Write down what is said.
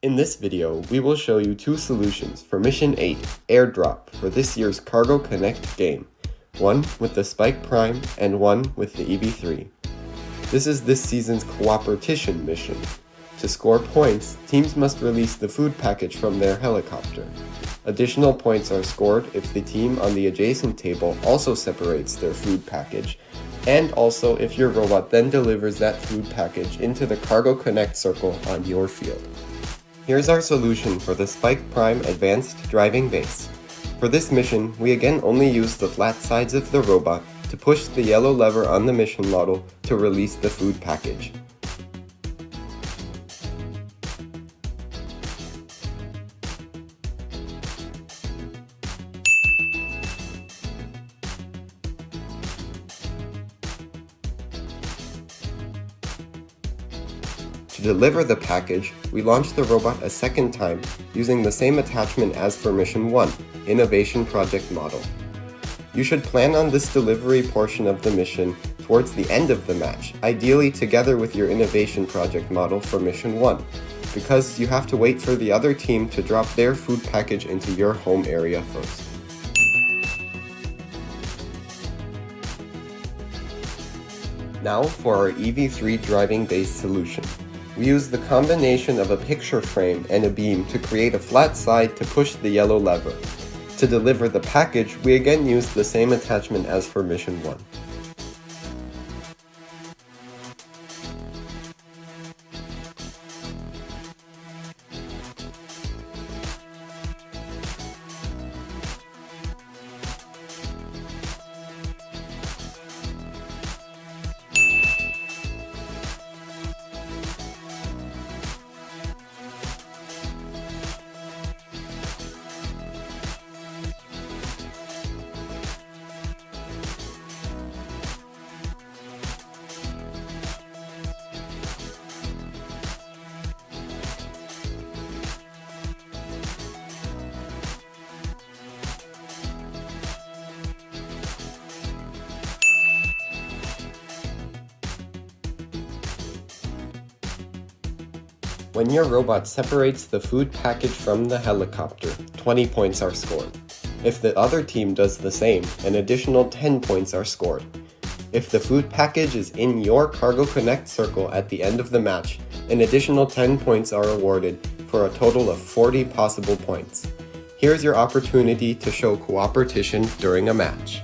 In this video, we will show you two solutions for Mission 8, Airdrop, for this year's Cargo Connect game. One with the Spike Prime and one with the EV3. This is this season's Cooperation mission. To score points, teams must release the food package from their helicopter. Additional points are scored if the team on the adjacent table also separates their food package, and also if your robot then delivers that food package into the Cargo Connect circle on your field. Here's our solution for the Spike Prime Advanced Driving Base. For this mission, we again only use the flat sides of the robot to push the yellow lever on the mission model to release the food package. To deliver the package, we launch the robot a second time using the same attachment as for Mission 1, Innovation Project Model. You should plan on this delivery portion of the mission towards the end of the match, ideally together with your Innovation Project Model for Mission 1, because you have to wait for the other team to drop their food package into your home area first. Now for our EV3 driving base solution. We use the combination of a picture frame and a beam to create a flat side to push the yellow lever. To deliver the package, we again use the same attachment as for mission 1. When your robot separates the food package from the helicopter, 20 points are scored. If the other team does the same, an additional 10 points are scored. If the food package is in your Cargo Connect circle at the end of the match, an additional 10 points are awarded for a total of 40 possible points. Here's your opportunity to show cooperation during a match.